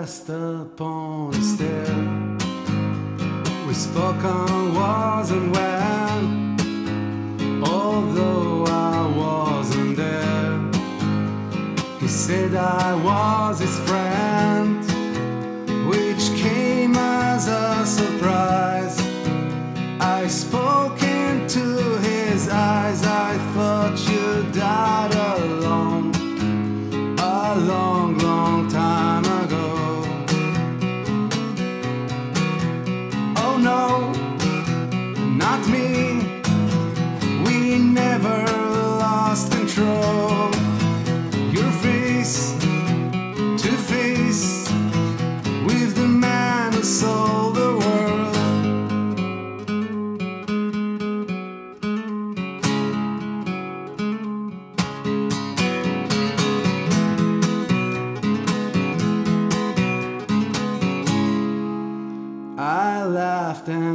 We passed upon a stair. We spoke on was and when, although I wasn't there. He said I was his friend, which came as a surprise. I spoke into his eyes. I thought you died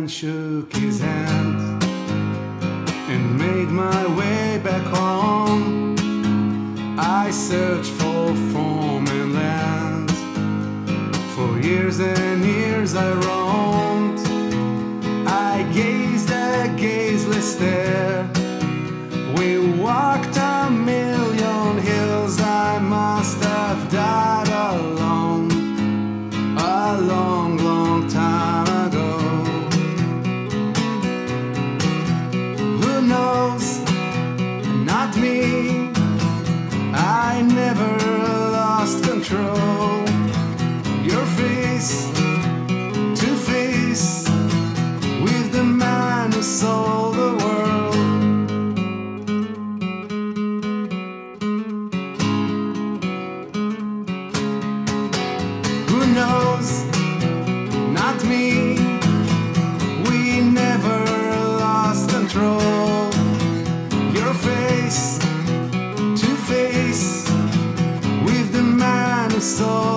and shook his hand and made my way back home. I searched for foreign lands. For years and years I roamed. Face